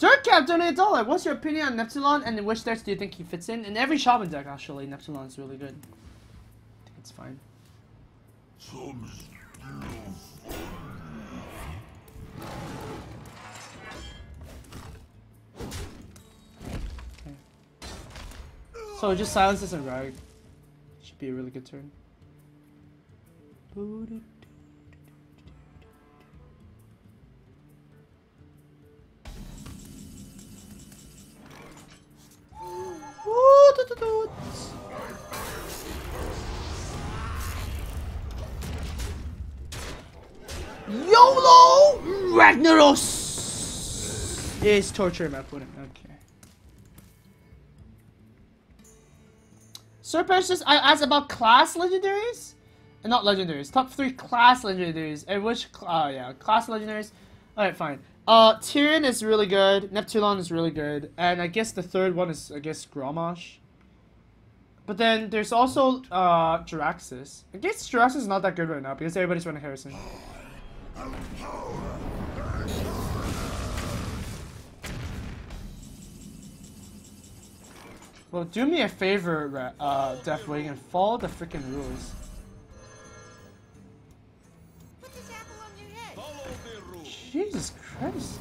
Dirt Cap donated a dollar. What's your opinion on Neptulon and in which decks do you think he fits in? In every Shaman deck, actually, Neptulon is really good. I think it's fine. Okay. So just silence silences and rag. Should be a really good turn. YOLO Ragnaros It's is torturing my opponent. Okay. Sir Precious, I asked about class legendaries? Uh, Not legendaries. Top three class legendaries. And which? Oh yeah, class legendaries. All right, fine. Uh, Tirion is really good. Neptulon is really good, and I guess the third one is I guess Grommash. But then there's also uh Jaraxxus. I guess Jaraxxus is not that good right now because everybody's running Harrison. Well, do me a favor, uh, Deathwing, and follow the freaking rules. Put this apple on your head. Follow the rules. Jesus Christ.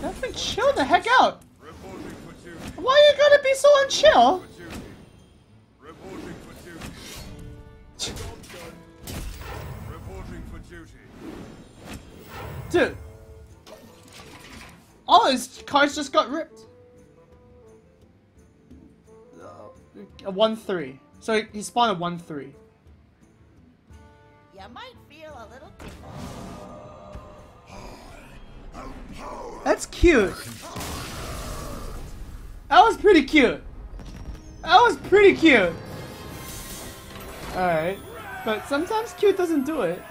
Deathwing, chill the heck out! Reporting for duty. Why are you gonna be so unchill? For duty. Reporting for duty. Dude. All oh, his cards just got ripped. Uh, a 1-3. So he- he spawned a 1-3. You might feel a little. That's cute. That was pretty cute. That was pretty cute. Alright. But sometimes cute doesn't do it.